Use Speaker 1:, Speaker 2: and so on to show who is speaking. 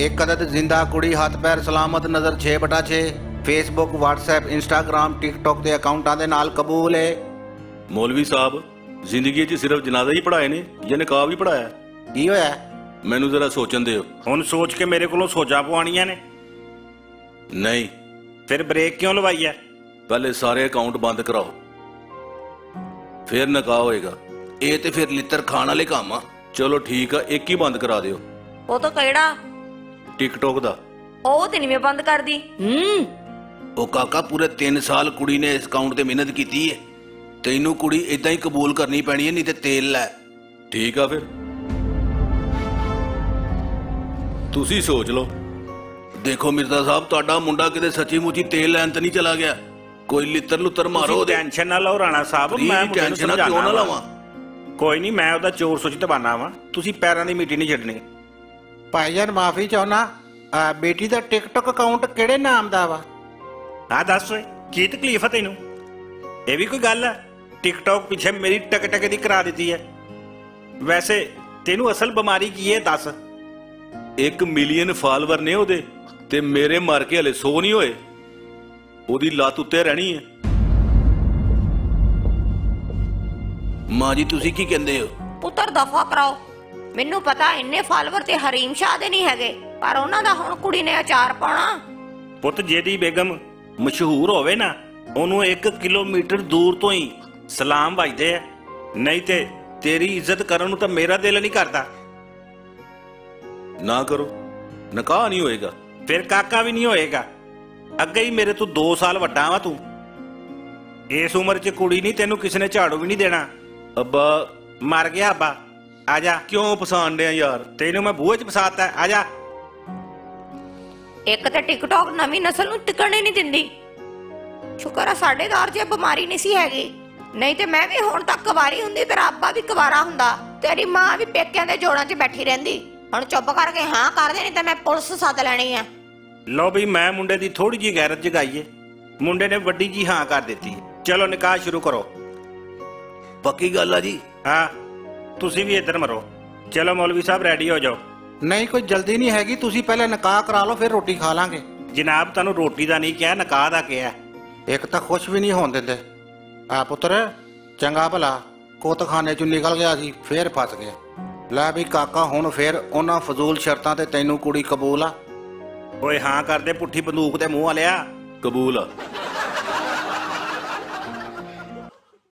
Speaker 1: ਇੱਕ ਅਦਦ ਜ਼ਿੰਦਾ ਕੁੜੀ ਹੱਥ ਪੈਰ ਸਲਾਮਤ ਨਜ਼ਰ 6/6 ਫੇਸਬੁੱਕ WhatsApp Instagram TikTok ਦੇ ਅਕਾਊਂਟਾਂ ਦੇ ਨਾਲ ਕਬੂਲ ਹੈ
Speaker 2: ਮੌਲਵੀ ਸਾਹਿਬ ਜ਼ਿੰਦਗੀ 'ਚ ਸਿਰਫ ਜਨਾਜ਼ਾ ਹੀ ਪੜਾਏ ਨੇ ਜਾਂ ਨਿਕਾਹ ਵੀ ਪੜਾਇਆ
Speaker 1: ਕੀ ਹੋਇਆ?
Speaker 2: ਮੈਨੂੰ ਜ਼ਰਾ ਸੋਚਣ ਦਿਓ।
Speaker 3: ਹੁਣ ਸੋਚ ਕੇ ਮੇਰੇ ਕੋਲੋਂ ਸੋਚਾਂ ਪਵਾਉਣੀਆਂ ਨੇ।
Speaker 2: ਨਹੀਂ।
Speaker 3: ਫਿਰ ਬ੍ਰੇਕ ਕਿਉਂ ਲਵਾਈ ਐ?
Speaker 2: ਪਹਿਲੇ ਸਾਰੇ ਅਕਾਊਂਟ ਬੰਦ ਕਰਾਓ। ਫਿਰ ਨਿਕਾਹ ਹੋਏਗਾ। ਇਹ ਤੇ ਫਿਰ ਲਿੱਤਰ ਖਾਣ ਵਾਲੇ ਕੰਮ ਆ। ਚਲੋ ਠੀਕ ਆ ਇੱਕ ਹੀ ਬੰਦ ਕਰਾ ਦਿਓ।
Speaker 4: ਉਹ ਤਾਂ ਕਿਹੜਾ?
Speaker 2: ਟਿਕਟੋਕ ਦਾ।
Speaker 4: ਉਹ ਤੇ ਨਹੀਂ ਮੈਂ ਬੰਦ ਕਰਦੀ। ਹੂੰ।
Speaker 2: ਉਹ ਕਾਕਾ ਪੂਰੇ 3 ਸਾਲ ਕੁੜੀ ਨੇ ਇਸ ਅਕਾਊਂਟ ਤੇ ਮਿਹਨਤ ਕੀਤੀ ਹੈ ਤੈਨੂੰ ਕੁੜੀ ਇਦਾਂ ਹੀ ਕਬੂਲ ਕਰਨੀ ਪੈਣੀ ਹੈ ਨਹੀਂ ਤੇ ਤੇਲ ਲੈ। ਠੀਕ ਆ ਫਿਰ। ਤੁਸੀਂ ਸੋਚ ਲਓ। ਦੇਖੋ ਮਿਰਜ਼ਾ ਸਾਹਿਬ ਤੁਹਾਡਾ ਮੁੰਡਾ ਕਿਤੇ ਸੱਚੀ ਮੁੱਚੀ ਤੇਲ ਲੈਣ ਤੇ ਨਹੀਂ ਚਲਾ ਗਿਆ। ਕੋਈ ਲਿੱਤਰ ਲੁੱਤਰ ਮਾਰੋ ਉਹਦੇ।
Speaker 3: ਟੈਨਸ਼ਨ ਨਾ ਲਓ ਰਾਣਾ ਸਾਹਿਬ ਮੈਂ ਮੁੰਡੇ ਨੂੰ
Speaker 2: ਟੈਨਸ਼ਨ ਕਿਉਂ ਨਾ
Speaker 3: ਸਮਝਾਉਣਾ
Speaker 2: ਲਵਾਂ?
Speaker 3: ਕੋਈ ਨਹੀਂ ਮੈਂ ਉਹਦਾ ਚੋਰ ਸੁੱਚ ਦਬਾਨਾ ਵਾਂ। ਤੁਸੀਂ ਪੈਰਾਂ ਦੀ ਮਿੱਟੀ ਨਹੀਂ ਛੱਡਣੀ।
Speaker 1: ਭਾਈਜਾਨ ਮਾਫੀ ਚਾਹਨਾ ਬੇਟੀ ਦਾ ਟਿਕਟੋਕ ਅਕਾਊਂਟ ਕਿਹੜੇ ਨਾਮ ਦਾ ਵਾ?
Speaker 3: ਆ ਦੱਸ ਓਏ ਕੀ ਤਕਲੀਫ ਹੈ ਤੈਨੂੰ? ਇਹ ਵੀ ਕੋਈ ਗੱਲ ਹੈ ਟਿਕਟੌਕ ਪਿੱਛੇ ਮੇਰੀ ਟਕ ਟਕ ਦੀ ਕਰਾ ਦਿੱਤੀ ਹੈ ਵੈਸੇ ਤੈਨੂੰ ਅਸਲ ਬਿਮਾਰੀ ਕੀ ਹੈ ਦੱਸ?
Speaker 2: 1 ਮਿਲੀਅਨ ਫਾਲੋਅਰ ਨੇ ਉਹਦੇ ਤੇ ਮੇਰੇ ਮਾਰ ਕੇ ਹਲੇ 100 ਨਹੀਂ ਹੋਏ। ਉਹਦੀ ਲੱਤ ਉੱਤੇ ਰਹਿਣੀ ਹੈ ਮਾਂ ਜੀ ਤੁਸੀਂ ਕੀ ਕਹਿੰਦੇ ਹੋ?
Speaker 4: ਪੁੱਤਰ ਦਫਾ ਕਰਾਓ। ਮੈਨੂੰ ਪਤਾ ਇੰਨੇ ਫਾਲੋਅਰ ਤੇ ਹਰੀਮ ਸ਼ਾਹ ਦੇ ਨਹੀਂ ਹੈਗੇ ਪਰ ਉਹਨਾਂ ਦਾ ਹੁਣ ਕੁੜੀ ਨੇ ਅਚਾਰ ਪਾਉਣਾ।
Speaker 3: ਪੁੱਤ ਜਿਹਦੀ ਬੇਗਮ ਮਸ਼ਹੂਰ ਹੋਵੇ ਨਾ ਉਹਨੂੰ 1 ਕਿਲੋਮੀਟਰ ਦੂਰ ਤੋਂ ਹੀ ਸਲਾਮ ਵੱਜਦੇ ਆ। ਨਹੀਂ ਤੇ ਤੇਰੀ ਇੱਜ਼ਤ ਕਰਨ ਨੂੰ ਤਾਂ ਮੇਰਾ ਦਿਲ ਨਹੀਂ ਕਰਦਾ।
Speaker 2: ਨਾ ਕਰੋ ਨਿਕਾਹ ਨਹੀਂ ਹੋਏਗਾ।
Speaker 3: ਫਿਰ ਕਾਕਾ ਵੀ ਨਹੀਂ ਹੋਏਗਾ। ਅੱਗੇ ਹੀ ਮੇਰੇ ਤੋਂ 2 ਸਾਲ ਵੱਡਾ ਵਾ ਤੂੰ। ਇਸ ਉਮਰ 'ਚ ਕੁੜੀ ਨਹੀਂ ਤੈਨੂੰ ਕਿਸੇ ਨੇ ਝਾੜੂ ਵੀ ਨਹੀਂ ਦੇਣਾ।
Speaker 2: ਅੱਬਾ।
Speaker 3: ਮਰ ਗਿਆ ਅੱਬਾ। ਆ ਜਾ।
Speaker 2: ਕਿਉਂ ਪਸੰਦ ਡਿਆ ਯਾਰ?
Speaker 3: ਤੈਨੂੰ ਮੈਂ ਬੂਹੇ 'ਚ ਫਸਾਤਾ। ਆ ਜਾ।
Speaker 4: ਇੱਕ ਤੇ ਟਿਕਟੌਕ ਨਵੀਂ ਨਸਲ ਨੂੰ ਟਿਕਣੇ ਨਹੀਂ ਦਿੰਦੀ। ਸ਼ੁਕਰ ਆ ਸਾਡੇ ਦੌਰ 'ਚ ਇਹ ਬਿਮਾਰੀ ਨਹੀਂ ਸੀ ਹੈਗੀ। ਨਹੀਂ ਤੇ ਮੈਂ ਵੀ ਹੁਣ ਤੱਕ ਕੁਵਾਰੀ ਹੁੰਦੀ ਤੇ ਰੱਬਾ ਵੀ ਕੁਵਾਰਾ ਹੁੰਦਾ। ਤੇਰੀ ਮਾਂ ਵੀ ਪੇਕਿਆਂ ਦੇ ਜੋੜਾਂ 'ਚ ਬੈਠੀ ਰਹਿੰਦੀ। ਹੁਣ ਚੁੱਪ ਕਰਕੇ ਹਾਂ ਕਰ ਦੇ ਨਹੀਂ ਤਾਂ ਮੈਂ ਪੁਲਿਸ ਸੱਦ ਲੈਣੀ ਆ।
Speaker 3: ਲਓ ਵੀ ਮੈਂ ਮੁੰਡੇ ਦੀ ਥੋੜੀ ਜੀ ਗੈਰਤ ਜਗਾਈਏ। ਮੁੰਡੇ ਨੇ ਵੱਡੀ ਜੀ ਹਾਂ ਕਰ ਦਿੱਤੀ। ਚਲੋ ਨਿਕਾਹ ਸ਼ੁਰੂ ਕਰੋ।
Speaker 2: ਪੱਕੀ ਗੱਲ ਆ ਜੀ।
Speaker 3: ਹਾਂ। ਤੁਸੀਂ ਵੀ ਇੱਧਰ ਮਰੋ। ਚਲੋ ਮੌਲਵੀ ਸਾਹਿਬ ਰੈਡੀ ਹੋ ਜਾਓ।
Speaker 1: ਨਹੀਂ ਕੋਈ ਜਲਦੀ ਨਹੀਂ ਹੈਗੀ। ਤੁਸੀਂ ਪਹਿਲੇ ਨਿਕਾਹ ਕਰਾ ਲਓ ਫਿਰ ਰੋਟੀ ਖਾ ਲਾਂਗੇ।
Speaker 3: ਜਨਾਬ ਤੁਹਾਨੂੰ ਰੋਟੀ ਦਾ ਨਹੀਂ ਕਿਹਾ ਨਿਕਾਹ ਦਾ ਕਿਹਾ।
Speaker 1: ਇੱਕ ਤਾਂ ਖੁਸ਼ ਵੀ ਨਹੀਂ ਹੋਣ ਦਿੰਦੇ। ਆ ਪੁੱਤਰ ਚੰਗਾ ਭਲਾ। ਕੋਤਖਾਨੇ ਚੋਂ ਨਿਕਲ ਗਿਆ ਸੀ ਫੇਰ ਫਸ ਗਿਆ। ਲੈ ਵੀ ਕਾਕਾ ਹੁਣ ਫੇਰ ਉਹਨਾਂ ਫਜ਼ੂਲ ਸ਼ਰਤਾਂ ਤੇ ਤੈਨੂੰ ਕੁੜੀ ਕਬੂਲ ਆ।
Speaker 3: ਓਏ ਹਾਂ ਕਰਦੇ ਪੁੱਠੀ ਬੰਦੂਕ ਤੇ ਮੂੰਹ ਵਾਲਿਆ।
Speaker 2: ਕਬੂਲ ਆ।